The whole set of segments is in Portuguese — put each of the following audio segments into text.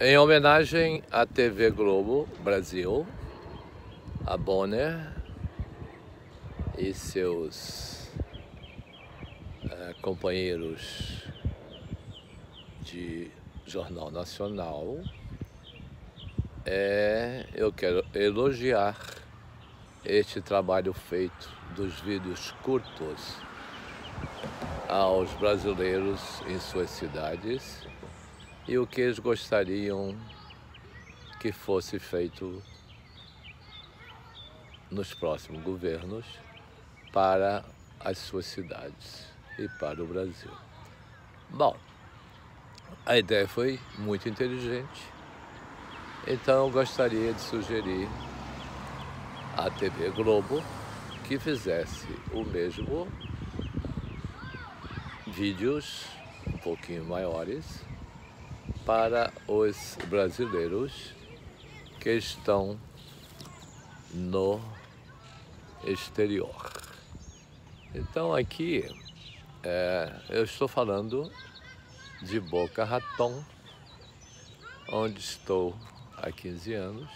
Em homenagem à TV Globo Brasil, a Bonner e seus uh, companheiros de Jornal Nacional, é, eu quero elogiar este trabalho feito dos vídeos curtos aos brasileiros em suas cidades e o que eles gostariam que fosse feito nos próximos governos para as suas cidades e para o Brasil. Bom, a ideia foi muito inteligente, então eu gostaria de sugerir à TV Globo que fizesse o mesmo vídeos um pouquinho maiores para os brasileiros que estão no exterior. Então aqui é, eu estou falando de Boca Raton, onde estou há 15 anos,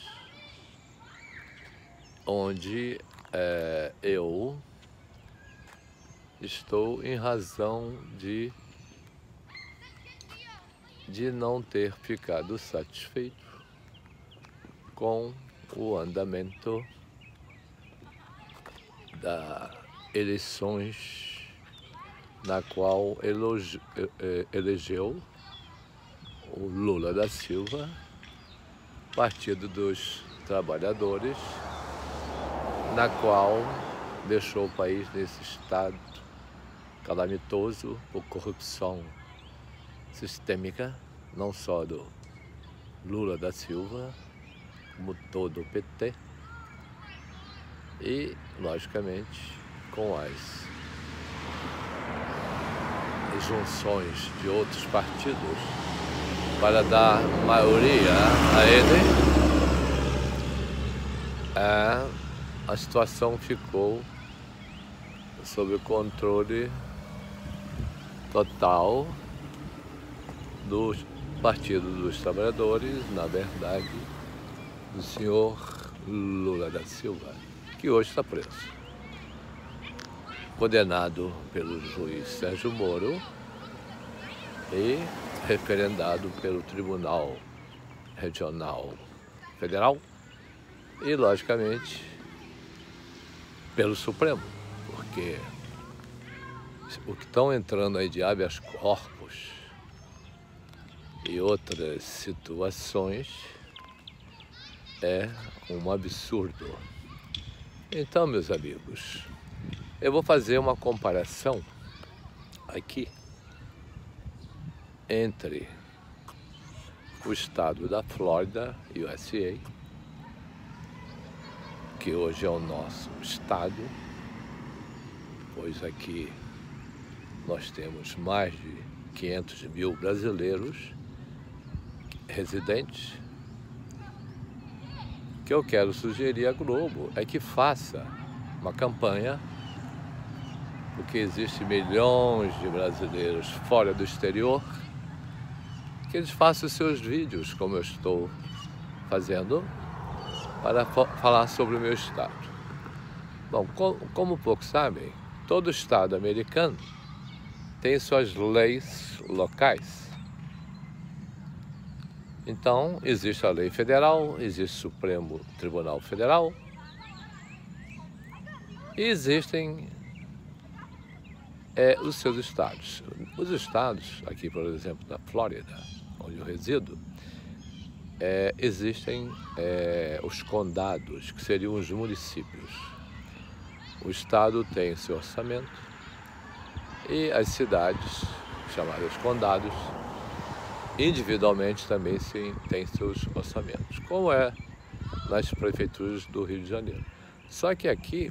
onde é, eu estou em razão de, de não ter ficado satisfeito com o andamento das eleições na qual elegeu o Lula da Silva, Partido dos Trabalhadores, na qual deixou o país nesse estado calamitoso por corrupção sistêmica, não só do Lula da Silva, como todo o PT, e, logicamente, com as junções de outros partidos para dar maioria a ele, é, a situação ficou sob controle total do Partido dos Trabalhadores, na verdade, do senhor Lula da Silva, que hoje está preso. Condenado pelo juiz Sérgio Moro e referendado pelo Tribunal Regional Federal e, logicamente, pelo Supremo, porque o que estão entrando aí de habeas corpus e outras situações é um absurdo. Então, meus amigos, eu vou fazer uma comparação aqui entre o estado da Flórida, USA, que hoje é o nosso estado, pois aqui nós temos mais de 500 mil brasileiros residentes. O que eu quero sugerir à Globo é que faça uma campanha, porque existem milhões de brasileiros fora do exterior, que eles façam seus vídeos, como eu estou fazendo, para falar sobre o meu estado. Bom, como poucos sabem, todo estado americano tem suas leis locais. Então, existe a lei federal, existe o Supremo Tribunal Federal, e existem é, os seus estados. Os estados, aqui por exemplo na Flórida, onde eu resido, é, existem é, os condados, que seriam os municípios. O estado tem seu orçamento, e as cidades, chamadas condados, individualmente também têm seus orçamentos, como é nas prefeituras do Rio de Janeiro. Só que aqui,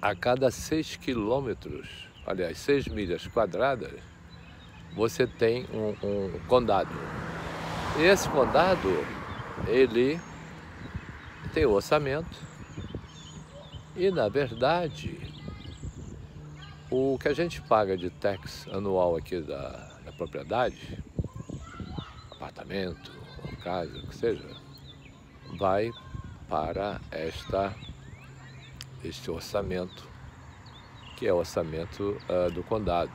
a cada seis quilômetros, aliás, seis milhas quadradas, você tem um, um condado. E esse condado, ele tem o orçamento e, na verdade, o que a gente paga de tax anual aqui da, da propriedade, apartamento, ou casa, o que seja, vai para esta, este orçamento, que é o orçamento uh, do condado.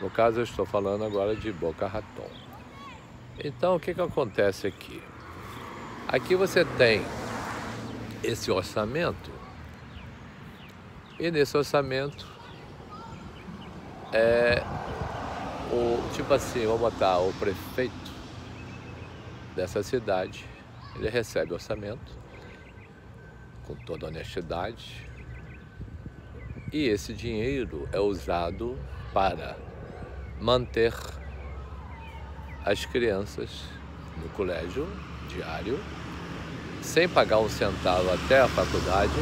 No caso, eu estou falando agora de Boca Raton. Então, o que, que acontece aqui? Aqui você tem esse orçamento, e nesse orçamento é o tipo assim, vou botar o prefeito dessa cidade, ele recebe orçamento com toda honestidade e esse dinheiro é usado para manter as crianças no colégio diário sem pagar um centavo até a faculdade.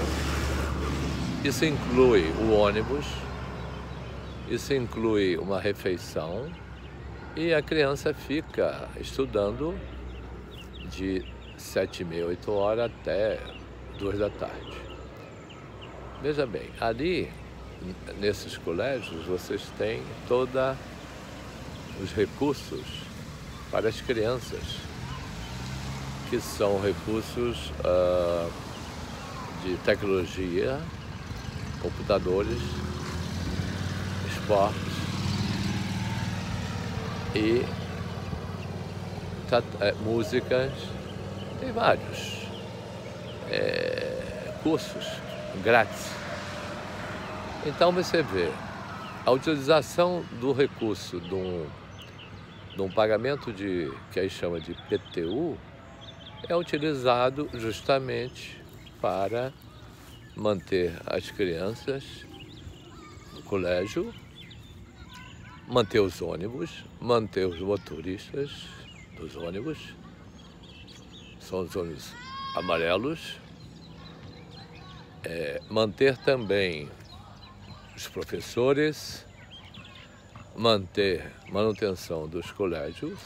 Isso inclui o ônibus, isso inclui uma refeição e a criança fica estudando de sete e meia, oito horas até duas da tarde. Veja bem, ali nesses colégios vocês têm todos os recursos para as crianças, que são recursos uh, de tecnologia, computadores, esportes e é, músicas, tem vários é, cursos grátis. Então você vê a utilização do recurso de um, de um pagamento de que aí chama de PTU é utilizado justamente para manter as crianças no colégio, manter os ônibus, manter os motoristas dos ônibus, são os ônibus amarelos, é, manter também os professores, manter manutenção dos colégios,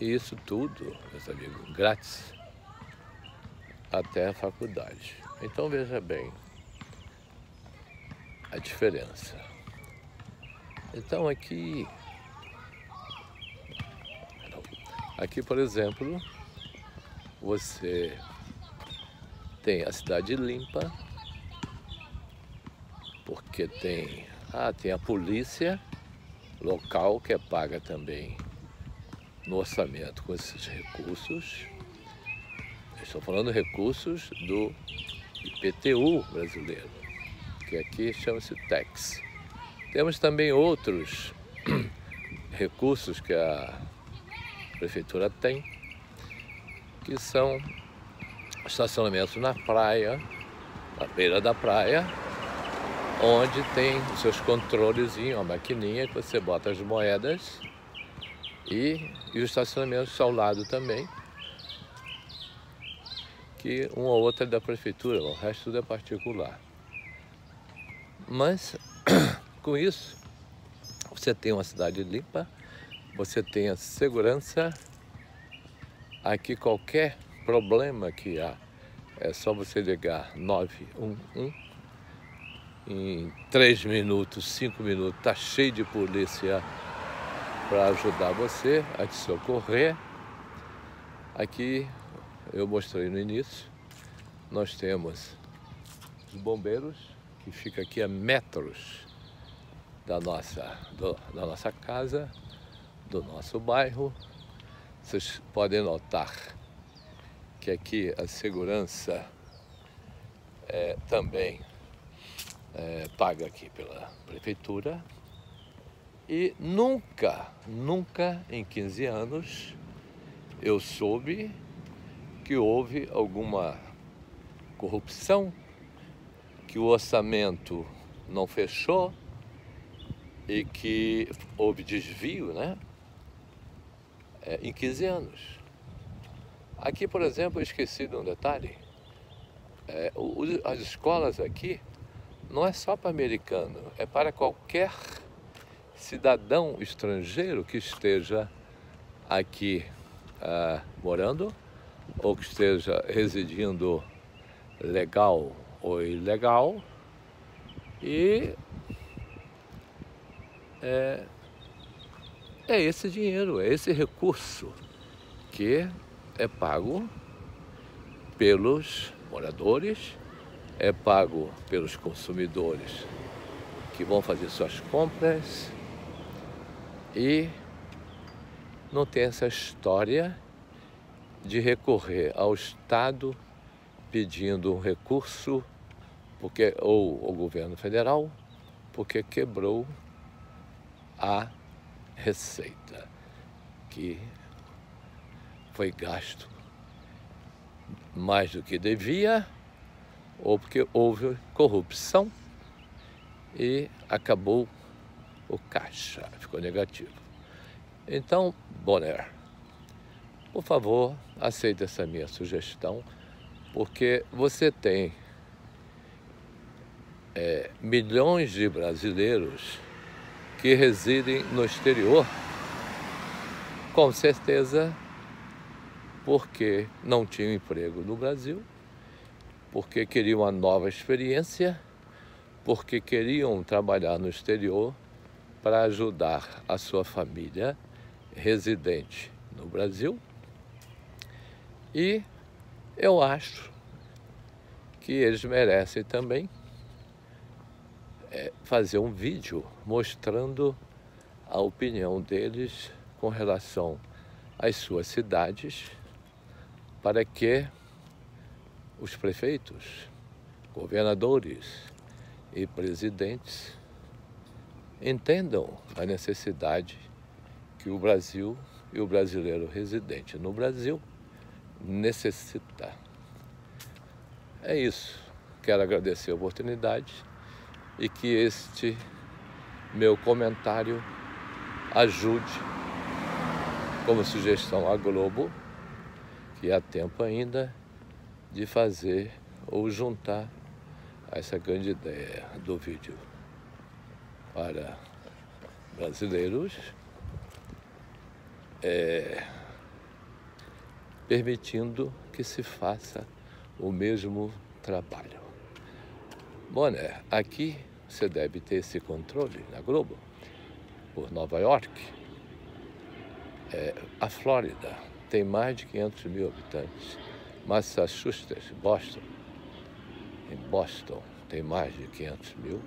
e isso tudo, meus amigos, grátis até a faculdade. Então veja bem a diferença. Então aqui, aqui por exemplo, você tem a cidade limpa, porque tem, ah, tem a polícia local que é paga também no orçamento com esses recursos. Estou falando recursos do IPTU brasileiro, que aqui chama-se TEX. Temos também outros recursos que a prefeitura tem, que são estacionamentos na praia, na beira da praia, onde tem os seus controles, uma maquininha que você bota as moedas e, e os estacionamentos ao lado também, que uma ou outra é da prefeitura, o resto tudo é particular. Mas com isso, você tem uma cidade limpa, você tem a segurança, aqui qualquer problema que há, é só você ligar 911, em 3 minutos, 5 minutos, está cheio de polícia para ajudar você a te socorrer. Aqui eu mostrei no início, nós temos os bombeiros que fica aqui a metros da nossa, do, da nossa casa, do nosso bairro. Vocês podem notar que aqui a segurança é, também é, paga aqui pela prefeitura e nunca, nunca em 15 anos eu soube que houve alguma corrupção, que o orçamento não fechou e que houve desvio, né? É, em 15 anos. Aqui, por exemplo, eu esqueci de um detalhe. É, as escolas aqui não é só para americano, é para qualquer cidadão estrangeiro que esteja aqui uh, morando ou que esteja residindo legal ou ilegal e é, é esse dinheiro, é esse recurso que é pago pelos moradores, é pago pelos consumidores que vão fazer suas compras e não tem essa história de recorrer ao Estado pedindo um recurso porque ou o governo federal porque quebrou a receita que foi gasto mais do que devia ou porque houve corrupção e acabou o caixa, ficou negativo. Então, Bonner, por favor, aceite essa minha sugestão, porque você tem é, milhões de brasileiros que residem no exterior, com certeza porque não tinham emprego no Brasil, porque queriam uma nova experiência, porque queriam trabalhar no exterior para ajudar a sua família residente no Brasil. E eu acho que eles merecem também é, fazer um vídeo mostrando a opinião deles com relação às suas cidades, para que os prefeitos, governadores e presidentes entendam a necessidade que o Brasil e o brasileiro residente no Brasil necessita. É isso. Quero agradecer a oportunidade e que este meu comentário ajude como sugestão à Globo, que há tempo ainda, de fazer ou juntar essa grande ideia do vídeo para brasileiros, é, permitindo que se faça o mesmo trabalho. Boné, aqui você deve ter esse controle na Globo, por Nova York. É, a Flórida tem mais de 500 mil habitantes. Massachusetts, Boston, em Boston tem mais de 500 mil.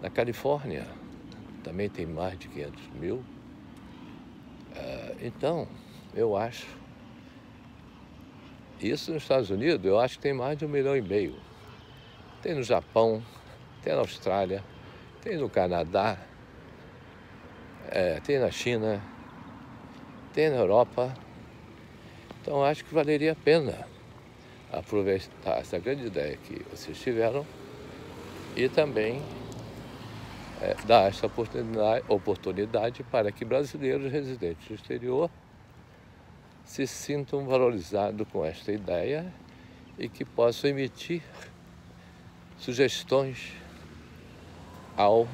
Na Califórnia também tem mais de 500 mil. É, então, eu acho. Isso nos Estados Unidos, eu acho que tem mais de um milhão e meio. Tem no Japão, tem na Austrália, tem no Canadá, é, tem na China, tem na Europa. Então acho que valeria a pena aproveitar essa grande ideia que vocês tiveram e também é, dar essa oportunidade, oportunidade para que brasileiros residentes no exterior se sintam valorizados com esta ideia e que possam emitir sugestões ao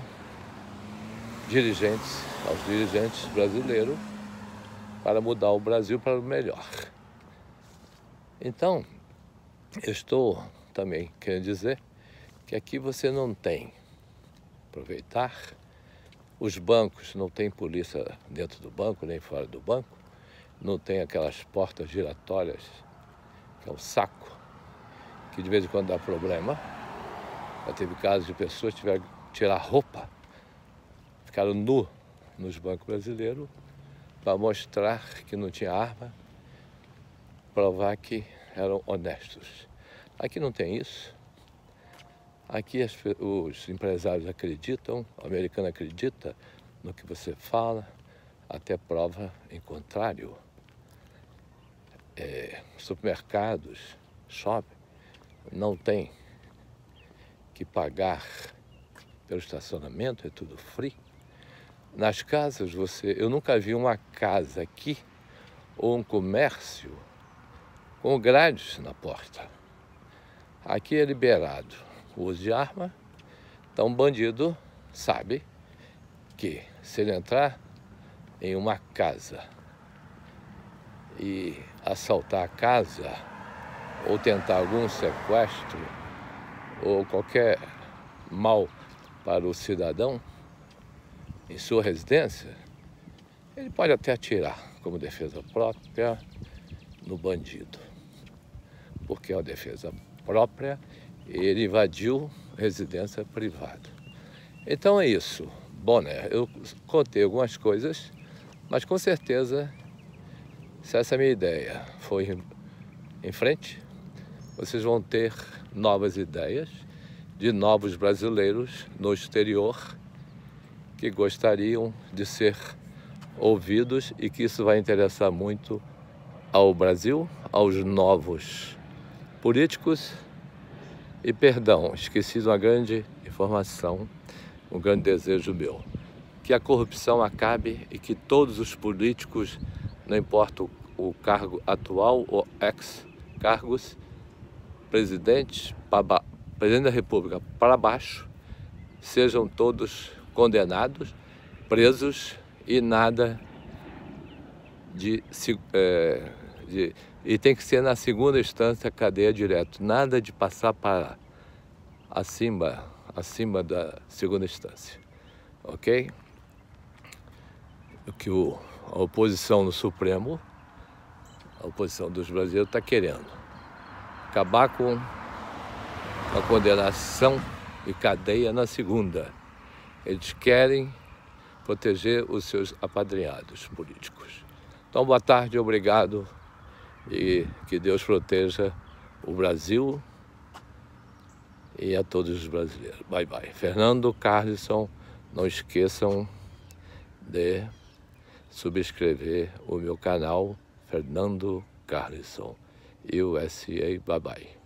dirigentes, aos dirigentes brasileiros para mudar o Brasil para o melhor. Então, eu estou também querendo dizer que aqui você não tem aproveitar. Os bancos, não tem polícia dentro do banco nem fora do banco, não tem aquelas portas giratórias, que é o saco, que de vez em quando dá problema. Já teve casos de pessoas que tiveram tirar roupa, ficaram nu nos bancos brasileiros para mostrar que não tinha arma, provar que eram honestos. Aqui não tem isso. Aqui as, os empresários acreditam, o americano acredita no que você fala, até prova em contrário. É, supermercados, shopping, não tem que pagar pelo estacionamento, é tudo free. Nas casas, você, eu nunca vi uma casa aqui ou um comércio com grades na porta. Aqui é liberado o uso de arma, então um bandido sabe que se ele entrar em uma casa e assaltar a casa ou tentar algum sequestro ou qualquer mal para o cidadão em sua residência, Ele pode até atirar como defesa própria no bandido, porque é uma defesa própria ele invadiu residência privada. Então é isso. Bom, né? Eu contei algumas coisas, mas com certeza, se essa minha ideia for em frente, vocês vão ter novas ideias de novos brasileiros no exterior que gostariam de ser ouvidos e que isso vai interessar muito ao Brasil, aos novos políticos. E perdão, esqueci uma grande informação, um grande desejo meu. Que a corrupção acabe e que todos os políticos, não importa o cargo atual ou ex-cargos, presidente, presidente da República para baixo, sejam todos condenados, presos e nada de, é, de, e tem que ser na segunda instância cadeia direto, nada de passar para acima, acima da segunda instância, ok? O que o, a oposição no Supremo, a oposição dos brasileiros está querendo acabar com a condenação e cadeia na segunda. Eles querem proteger os seus apadrinhados políticos. Então, boa tarde, obrigado e que Deus proteja o Brasil e a todos os brasileiros. Bye bye. Fernando Carlson, não esqueçam de subscrever o meu canal Fernando Carlson USA. Bye bye.